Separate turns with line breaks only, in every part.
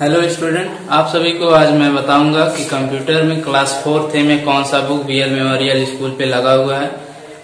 Hello student आप सभी को आज मैं बताऊँगा कि कंप्यूटर में क्लास फोर्थ में कौन सा बुक बीएल मेमोरियल स्कूल पे लगा हुआ है।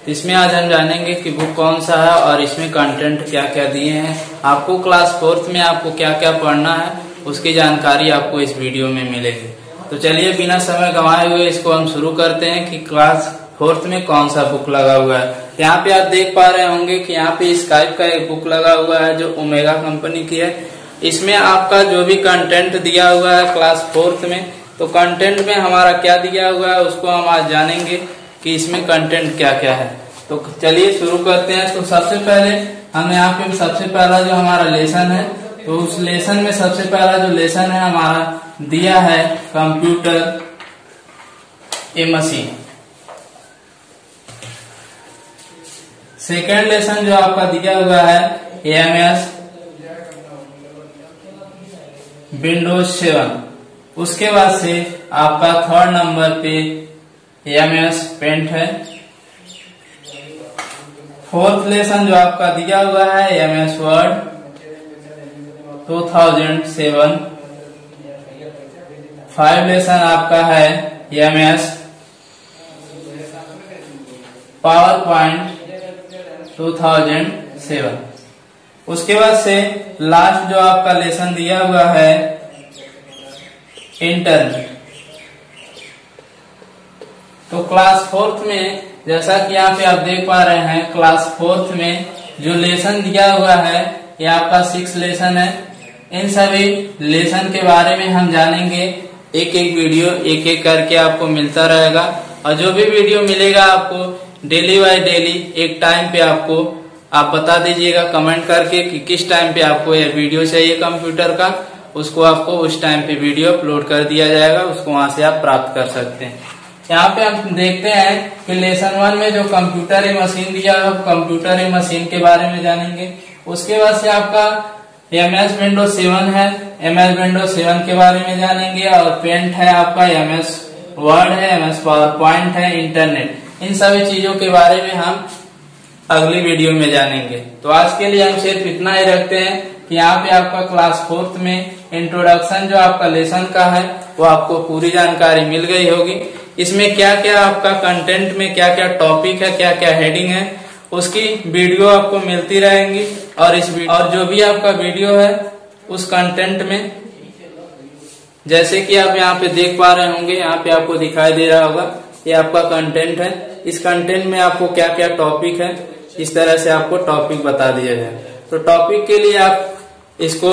इसमें आज हम जानेंगे कि बुक कौन सा है और इसमें कंटेंट क्या क्या दिए हैं। आपको क्लास फोर्थ में आपको क्या क्या पढ़ना है, उसकी जानकारी आपको इस वीडियो में मिलेगी। तो चलिए, बिना समय गंवाए हुए इसको हम शुरू करते हैं कि क्लास फोर्थ में कौन सा बुक लगा हुआ है। यहाँ पे आप देख पा रहे होंगे कि यहाँ पे स्काइप का एक बुक लगा हुआ है जो ओमेगा कंपनी की है। इसमें आपका जो भी कंटेंट दिया हुआ है क्लास फोर्थ में तो कंटेंट में हमारा क्या दिया हुआ है उसको हम आज जानेंगे कि इसमें कंटेंट क्या क्या है। तो चलिए शुरू करते हैं। तो सबसे पहले, हम यहाँ पे सबसे पहला जो हमारा लेसन है तो उस लेसन में सबसे पहला जो लेसन है हमारा दिया है computer a machine second lesson जो आपका दिया हुआ है एम एस विंडोज़ सेवन। उसके बाद से आपका थर्ड नंबर पे एम एस पेंट है। फोर्थ लेसन जो आपका दिया हुआ है M S Word 2007 five lesson आपका है एम एस पावर पॉइंट 2007 उसके बाद से लास्ट जो आपका लेसन दिया हुआ है इंटरनेट तो क्लास फोर्थ में, जैसा कि यहाँ पे आप देख पा रहे हैं क्लास फोर्थ में जो लेसन दिया हुआ है, ये आपका सिक्स लेसन है। इन सभी लेसन के बारे में हम जानेंगे। एक एक वीडियो एक एक करके आपको मिलता रहेगा। और जो भी वीडियो मिलेगा आपको डेली बाय डेली एक टाइम पे आपको आप बता दीजिएगा कमेंट करके कि किस टाइम पे आपको यह वीडियो चाहिए कंप्यूटर का। उसको आपको उस टाइम पे वीडियो अपलोड कर दिया जाएगा, उसको वहाँ से आप प्राप्त कर सकते हैं। यहाँ पे हम देखते हैं कि लेसन वन में जो कंप्यूटर ए मशीन दिया है कंप्यूटर ए मशीन के बारे में जानेंगे। उसके बाद से आपका एम एस विंडो सेवन है। एम एस विंडो सेवन के बारे में जानेंगे और पेंट है आपका एम एस वर्ड है एम एस पावर पॉइंट है इंटरनेट इन सभी चीज़ों के बारे में हम अगली वीडियो में जानेंगे। तो आज के लिए हम सिर्फ़ इतना ही रखते हैं कि यहाँ पे आपका क्लास फोर्थ में इंट्रोडक्शन जो आपका लेसन का है, वो आपको पूरी जानकारी मिल गई होगी। इसमें क्या क्या आपका कंटेंट में क्या क्या टॉपिक है क्या क्या हेडिंग है, उसकी वीडियो आपको मिलती रहेंगी। और इस और जो भी आपका वीडियो है, उस कंटेंट में, जैसे कि आप यहाँ पे देख पा रहे होंगे, यहाँ पे आपको दिखाई दे रहा होगा ये आपका कंटेंट है। इस कंटेंट में आपको क्या क्या टॉपिक है इस तरह से आपको टॉपिक बता दिया जाए तो टॉपिक के लिए आप इसको,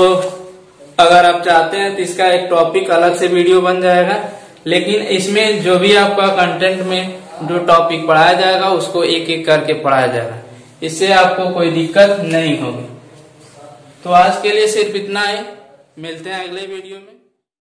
अगर आप चाहते हैं तो इसका एक टॉपिक अलग से वीडियो बन जाएगा, लेकिन इसमें जो भी आपका कंटेंट में जो टॉपिक पढ़ाया जाएगा, उसको एक एक करके पढ़ाया जाएगा। इससे आपको कोई दिक्कत नहीं होगी। तो आज के लिए सिर्फ़ इतना ही। है। मिलते हैं अगले वीडियो में।